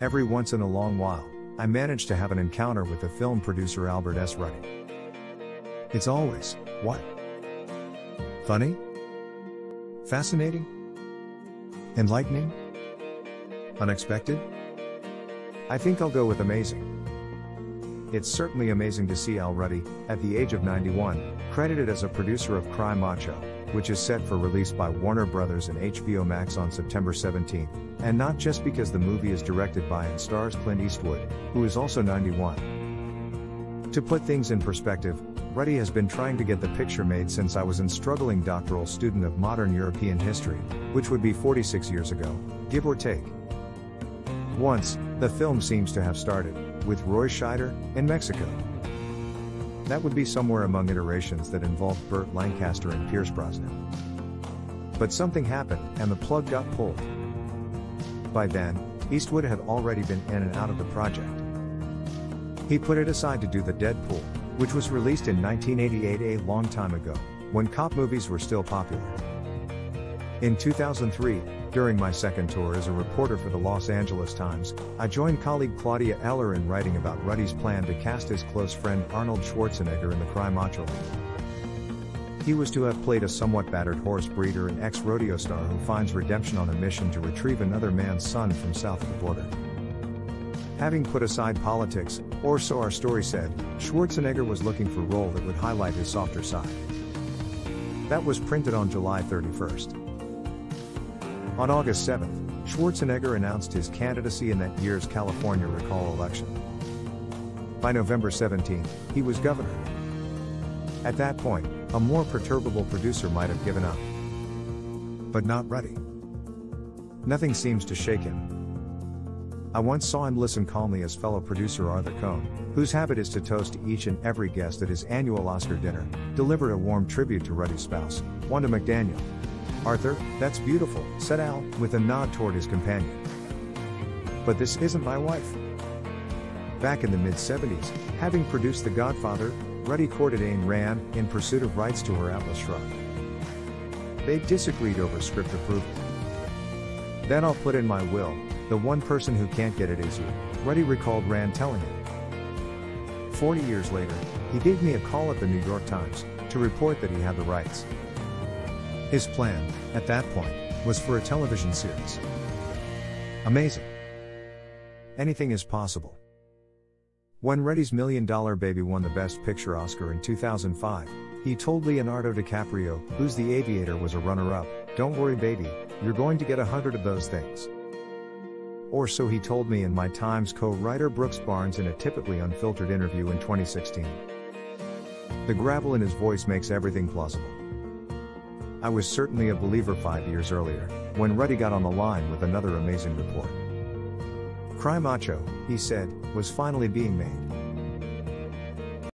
Every once in a long while, I manage to have an encounter with the film producer Albert S. Ruddy. It's always, what? Funny? Fascinating? Enlightening? Unexpected? I think I'll go with amazing. It's certainly amazing to see Al Ruddy, at the age of 91, credited as a producer of Cry Macho, which is set for release by Warner Brothers and HBO Max on September 17, and not just because the movie is directed by and stars Clint Eastwood, who is also 91. To put things in perspective, Ruddy has been trying to get the picture made since I was a struggling doctoral student of modern European history, which would be 46 years ago, give or take. Once, the film seems to have started, with Roy Scheider, in Mexico. That would be somewhere among iterations that involved Burt Lancaster and Pierce Brosnan. But something happened, and the plug got pulled. By then, Eastwood had already been in and out of the project. He put it aside to do The Dead Pool, which was released in 1988 a long time ago, when cop movies were still popular. In 2003, during my second tour as a reporter for the Los Angeles Times, I joined colleague Claudia Eller in writing about Ruddy's plan to cast his close friend Arnold Schwarzenegger in the Cry Macho. He was to have played a somewhat battered horse breeder and ex rodeo star who finds redemption on a mission to retrieve another man's son from south of the border. Having put aside politics, or so our story said, Schwarzenegger was looking for a role that would highlight his softer side. That was printed on July 31st. On August 7, Schwarzenegger announced his candidacy in that year's California recall election. By November 17, he was governor. At that point, a more perturbable producer might have given up. But not Ruddy. Nothing seems to shake him. I once saw him listen calmly as fellow producer Arthur Cohn, whose habit is to toast each and every guest at his annual Oscar dinner, delivered a warm tribute to Ruddy's spouse, Wanda McDaniel. Arthur, that's beautiful, said Al, with a nod toward his companion. But this isn't my wife. Back in the mid 70s, having produced The Godfather, Ruddy courted Ayn Rand in pursuit of rights to her Atlas Shrugged. They disagreed over script approval. Then I'll put in my will, the one person who can't get it is you, Ruddy recalled Rand telling him. Forty years later, he gave me a call at the New York Times to report that he had the rights. His plan, at that point, was for a television series. Amazing. Anything is possible. When Ruddy's Million Dollar Baby won the Best Picture Oscar in 2005, he told Leonardo DiCaprio, whose The Aviator was a runner up, Don't worry, baby, you're going to get a hundred of those things. Or so he told me in my Times co writer Brooks Barnes in a typically unfiltered interview in 2016. The gravel in his voice makes everything plausible. I was certainly a believer five years earlier, when Ruddy got on the line with another amazing report. Cry Macho, he said, was finally being made.